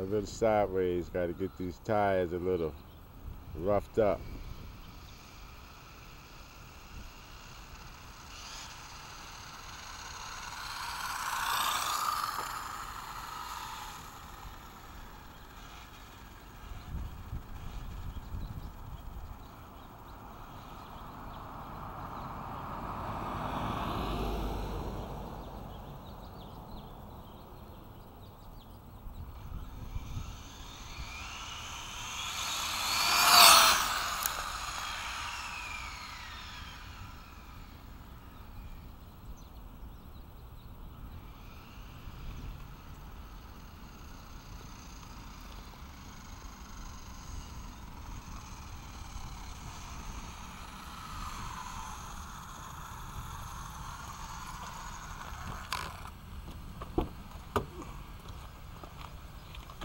A little sideways. Got to get these tires a little roughed up.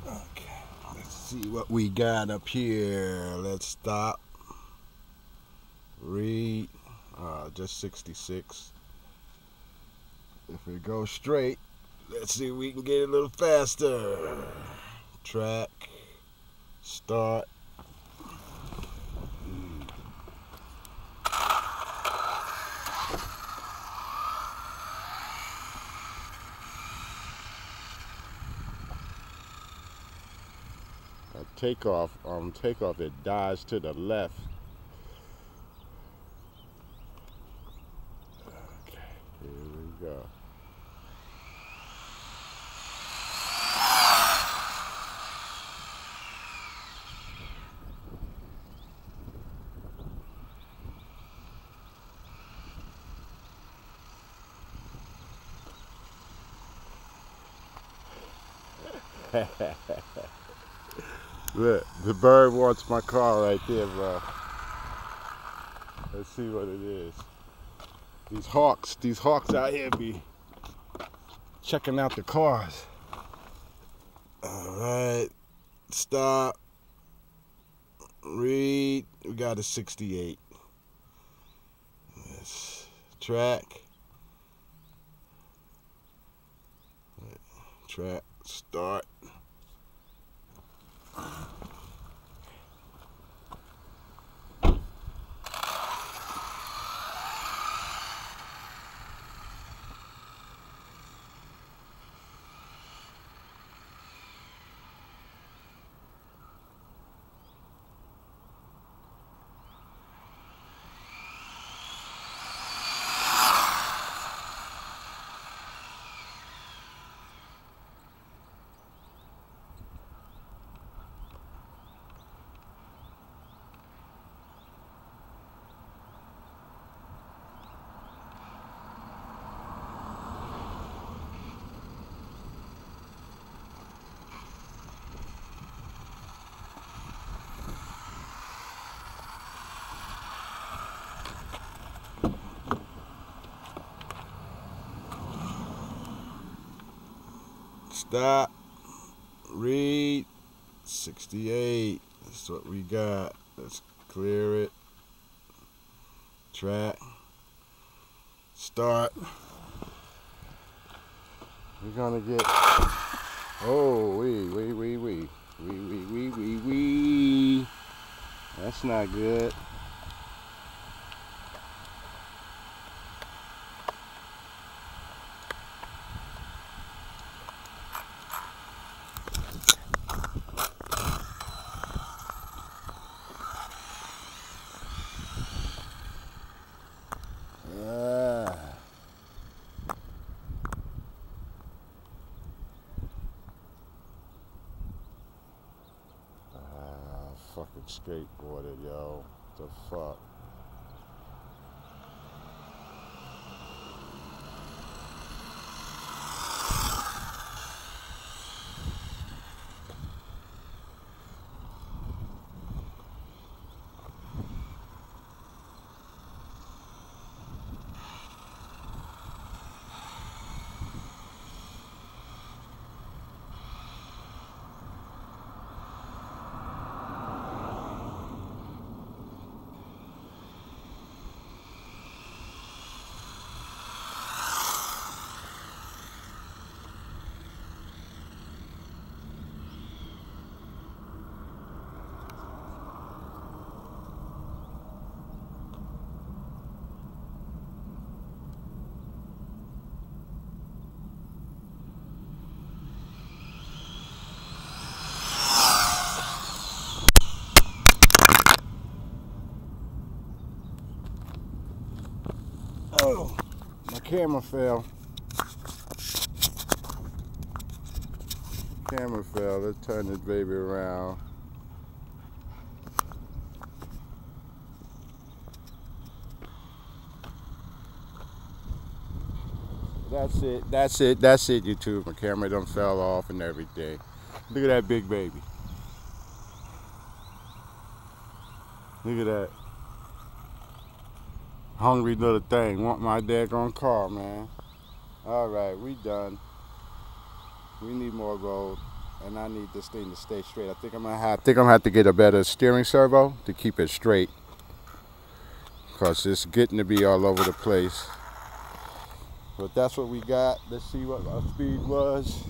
Okay, let's see what we got up here. Let's stop. Read. Uh, just 66. If we go straight, let's see if we can get a little faster. Track. Start. Uh, takeoff, um, takeoff, it dies to the left. Okay, here we go. The bird wants my car right there, bro. Let's see what it is. These hawks, these hawks out here be checking out the cars. All right, stop. Read. We got a 68. Let's track. Track. Start. Ugh. Stop. Read. 68. That's what we got. Let's clear it. Track. Start. We're gonna get. Oh, wee, wee, wee, wee. Wee, wee, wee, wee, wee. That's not good. Fucking skateboarded, yo. The fuck. Camera fell. Camera fell. Let's turn this baby around. That's it. That's it. That's it, YouTube. My camera done fell off and everything. Look at that big baby. Look at that. Hungry little thing. Want my daggone car, man. Alright, we done. We need more road. And I need this thing to stay straight. I think I'm gonna have I think I'm gonna have to get a better steering servo to keep it straight. Cause it's getting to be all over the place. But that's what we got. Let's see what our speed was.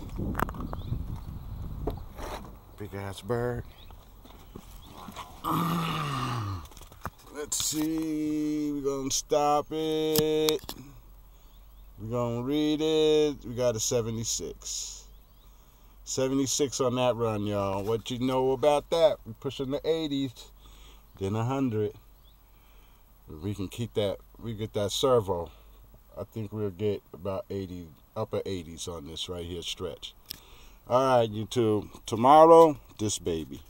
Big ass bird. Let's see. We're gonna stop it. We're gonna read it. We got a 76. 76 on that run, y'all. What you know about that? We pushing the 80s, then 100. We can keep that. We get that servo. I think we'll get about 80, upper 80s on this right here stretch. All right, YouTube. Tomorrow, this baby.